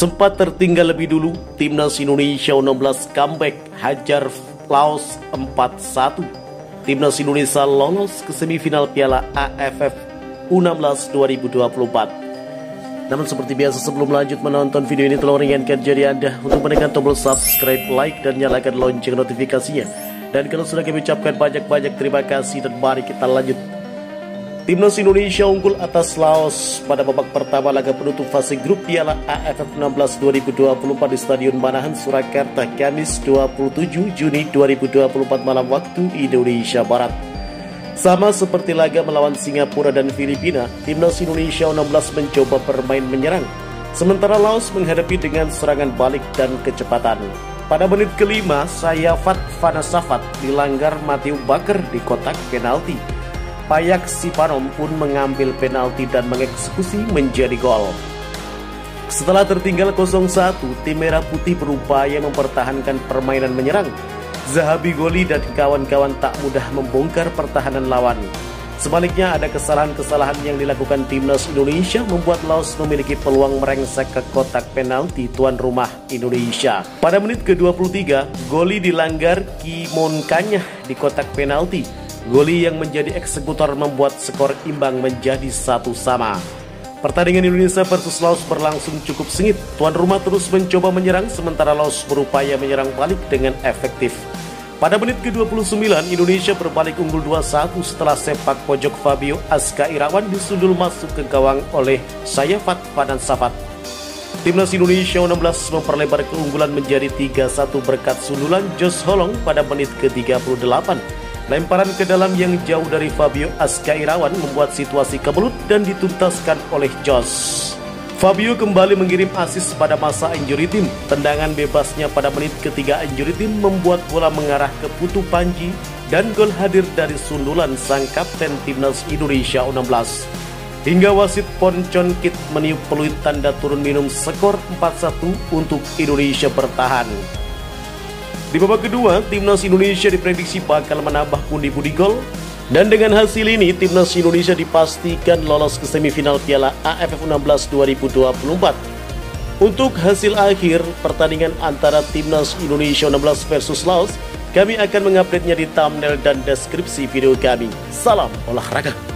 Sempat tertinggal lebih dulu, Timnas Indonesia 16 comeback hajar Laos 4-1. Timnas Indonesia lolos ke semifinal Piala AFF U16 2024. Namun seperti biasa sebelum lanjut menonton video ini tolong ringankan jari Anda untuk menekan tombol subscribe, like, dan nyalakan lonceng notifikasinya. Dan kalau sudah kami ucapkan banyak-banyak terima kasih dan mari kita lanjut Timnas Indonesia unggul atas Laos pada babak pertama laga penutup fase grup Piala AFF 16 2024 di Stadion Manahan Surakarta Kamis 27 Juni 2024 malam waktu Indonesia Barat. Sama seperti laga melawan Singapura dan Filipina, Timnas Indonesia 16 mencoba bermain menyerang, sementara Laos menghadapi dengan serangan balik dan kecepatan. Pada menit kelima, Sayafat Fanasafat dilanggar Matthew Baker di kotak penalti Payak Sipanom pun mengambil penalti dan mengeksekusi menjadi gol. Setelah tertinggal 0-1, tim Merah Putih berupaya mempertahankan permainan menyerang. Zahabi Goli dan kawan-kawan tak mudah membongkar pertahanan lawan. Sebaliknya ada kesalahan-kesalahan yang dilakukan timnas Indonesia membuat Laos memiliki peluang merengsek ke kotak penalti tuan rumah Indonesia. Pada menit ke-23, Goli dilanggar Kimon Kanyah di kotak penalti Goli yang menjadi eksekutor membuat skor imbang menjadi satu sama. Pertandingan Indonesia versus Laos berlangsung cukup sengit. Tuan rumah terus mencoba menyerang sementara Laos berupaya menyerang balik dengan efektif. Pada menit ke-29, Indonesia berbalik unggul 2-1 setelah sepak pojok Fabio Aska Irawan disundul masuk ke gawang oleh Sayafat Fadan Safat. Timnas Indonesia 16 memperlebar keunggulan menjadi 3-1 berkat sundulan Jos Holong pada menit ke-38 Lemparan ke dalam yang jauh dari Fabio Askairawan membuat situasi kebelut dan dituntaskan oleh Jos. Fabio kembali mengirim asis pada masa injury team. Tendangan bebasnya pada menit ketiga injury team membuat bola mengarah ke Putu Panji dan gol hadir dari sundulan sang kapten timnas Indonesia U16. Hingga wasit Poncon Kit meniup peluit tanda turun minum skor 4-1 untuk Indonesia bertahan. Di babak kedua, timnas Indonesia diprediksi bakal menambah pundi-pundi gol dan dengan hasil ini, timnas Indonesia dipastikan lolos ke semifinal Piala AFF 16 2024. Untuk hasil akhir pertandingan antara timnas Indonesia 16 versus Laos, kami akan mengupdate-nya di thumbnail dan deskripsi video kami. Salam olahraga!